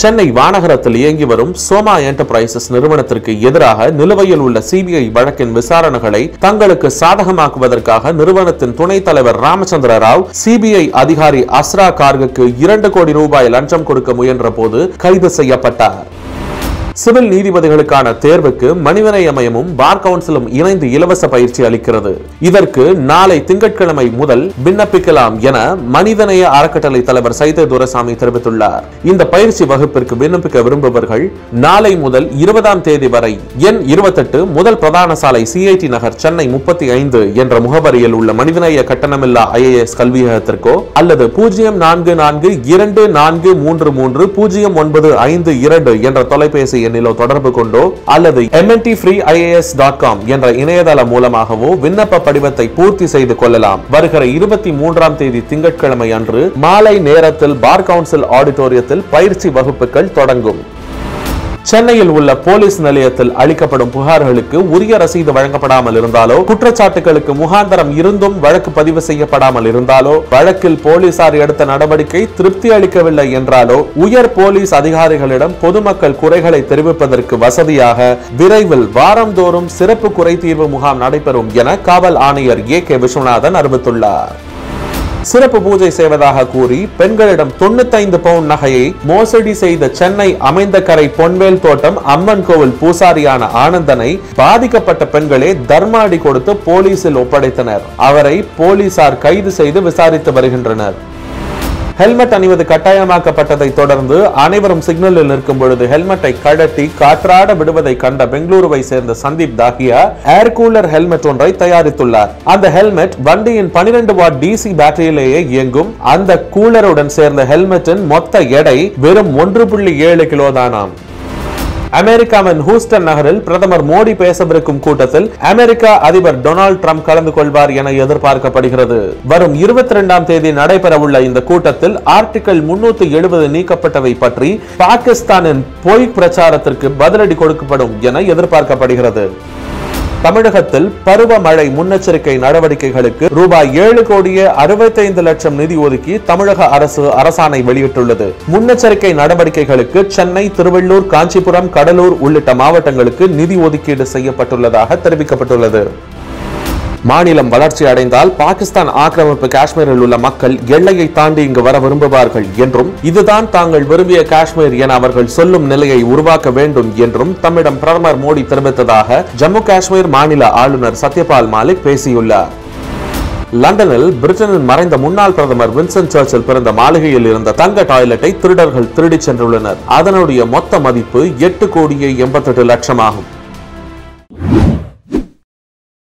சென்னை வானகரத்தில் இயங்கி வரும் சோமா என்டர்பிரைசஸ் நிறுவனத்திற்கு எதிராக நிலுவையில் உள்ள சிபிஐ வழக்கின் விசாரணைகளை தங்களுக்கு சாதகமாக்குவதற்காக நிறுவனத்தின் துணைத் தலைவர் ராமச்சந்திர ராவ் சிபிஐ அதிகாரி அஸ்ரா கார்குக்கு இரண்டு கோடி ரூபாய் லஞ்சம் கொடுக்க முயன்ற போது கைது செய்யப்பட்டார். சிவில் நீதிபதிகளுக்கான தேர்வுக்கு மனிதநேய அமையமும் பார் கவுன்சிலும் இணைந்து இலவச பயிற்சி அளிக்கிறது. இதற்கு நாளை திங்கட்கிழமை முதல் விண்ணப்பிக்கலாம் என மனிதநேய அறக்கட்டளை தலைவர் சைத துரசாமி தெரிவித்துள்ளார். இந்த பயிற்சி வகுப்பிற்கு விண்ணப்பிக்க விரும்புபவர்கள் நாளை முதல் இருபதாம் தேதி வரை எண் இருபத்தெட்டு முதல் பிரதான சாலை சிஐடி நகர் சென்னை முப்பத்தி ஐந்து என்ற முகவரியில் உள்ள மனிதநேய கட்டணமில்லா ஐஏஎஸ் கல்வியகத்திற்கோ அல்லது பூஜ்ஜியம் நான்கு நான்கு இரண்டு நான்கு மூன்று மூன்று பூஜ்ஜியம் ஒன்பது ஐந்து இரண்டு என்ற தொலைபேசி எண்ணிலோ தொடர்பு கொண்டோ அல்லது MNT free IAS dot com என்ற இணையதளம் மூலமாகவோ விண்ணப்ப படிவத்தை பூர்த்தி செய்து கொள்ளலாம். வருகிற இருபத்தி மூன்றாம் தேதி திங்கட்கிழமை அன்று மாலை நேரத்தில் பார் கவுன்சில் ஆடிட்டோரியத்தில் பயிற்சி வகுப்புகள் தொடங்கும். சென்னையில் உள்ள போலீஸ் நிலையத்தில் அளிக்கப்படும் புகார்களுக்கு உரிய ரசீது வழங்கப்படாமல் இருந்தாலோ குற்றச்சாட்டுகளுக்கு முகாந்தரம் இருந்தும் வழக்கு பதிவு செய்யப்படாமல் இருந்தாலோ வழக்கில் போலீசார் எடுத்த நடவடிக்கை திருப்தி அளிக்கவில்லை என்றாலோ உயர் போலீஸ் அதிகாரிகளிடம் பொதுமக்கள் குறைகளை தெரிவிப்பதற்கு வசதியாக விரைவில் வாரந்தோறும் சிறப்பு குறை தீர்வு முகாம் நடைபெறும் என காவல் ஆணையர் ஏ கே விஸ்வநாதன் அறிவித்துள்ளார். சிறப்பு பூஜை செய்வதாக கூறி பெண்களிடம் தொண்ணூத்தைந்து பவுண்ட் நகையை மோசடி செய்த சென்னை அமைந்த கரை பொன்வேல் தோட்டம் அம்மன் கோவில் பூசாரியான ஆனந்தனை பாதிக்கப்பட்ட பெண்களே தர்மாடி கொடுத்து போலீசில் ஒப்படைத்தனர். அவரை போலீசார் கைது செய்து விசாரித்து வருகின்றனர். ஹெல்மெட் அணிவது கட்டாயமாக்கப்பட்டதை தொடர்ந்து அனைவரும் சிக்னலில் நிற்கும் பொழுது ஹெல்மெட்டை கழட்டி காற்றாட விடுவதை கண்ட பெங்களூருவை சேர்ந்த Sandeep Dahiya air cooler helmet ஒன்றை தயாரித்துள்ளார். அந்த ஹெல்மெட் வண்டியின் 12 வாட் டிசி பேட்டரியிலேயே இயங்கும். அந்த கூலருடன் சேர்ந்த ஹெல்மெட்டின் மொத்த எடை வெறும் ஒன்று புள்ளி ஏழு கிலோ தானாம். அமெரிக்காவின் ஹூஸ்டன் நகரில் பிரதமர் மோடி பேசவிருக்கும் கூட்டத்தில் அமெரிக்கா அதிபர் டொனால்ட் ட்ரம்ப் கலந்து கொள்வார் என எதிர்பார்க்கப்படுகிறது. வரும் இருபத்தி இரண்டாம் தேதி நடைபெறவுள்ள இந்த கூட்டத்தில் ஆர்டிகல் முன்னூத்தி எழுபது நீக்கப்பட்டவை பற்றி பாகிஸ்தானின் பொய் பிரச்சாரத்திற்கு பதிலடி கொடுக்கப்படும் என எதிர்பார்க்கப்படுகிறது. தமிழகத்தில் பருவமழை முன்னெச்சரிக்கை நடவடிக்கைகளுக்கு ரூபாய் ஏழு கோடியே அறுபத்தைந்து லட்சம் நிதி ஒதுக்கி தமிழக அரசு அரசாணை வெளியிட்டுள்ளது. முன்னெச்சரிக்கை நடவடிக்கைகளுக்கு சென்னை திருவள்ளூர் காஞ்சிபுரம் கடலூர் உள்ளிட்ட மாவட்டங்களுக்கு நிதி ஒதுக்கீடு செய்யப்பட்டுள்ளதாக தெரிவிக்கப்பட்டுள்ளது. மாநிலம் வளர்ச்சி அடைந்தால் பாகிஸ்தான் ஆக்கிரமிப்பு காஷ்மீரில் உள்ள மக்கள் எல்லையை தாண்டி இங்கு வர விரும்புவார்கள் என்றும் இதுதான் தாங்கள் விரும்பிய காஷ்மீர் என அவர்கள் சொல்லும் நிலையை உருவாக்க வேண்டும் என்றும் தம்மிடம் பிரதமர் மோடி தெரிவித்ததாக ஜம்மு காஷ்மீர் மாநில ஆளுநர் சத்யபால் மாலிக் பேசியுள்ளார். லண்டனில் பிரிட்டனின் மறைந்த முன்னாள் பிரதமர் வின்சென்ட் சர்ச்சில் பிறந்த மாளிகையில் இருந்த தங்க டாய்லெட்டை திருடர்கள் திருடிச் சென்றுள்ளனர். அதனுடைய மொத்த மதிப்பு எட்டு கோடியே எண்பத்தெட்டு லட்சம் ஆகும்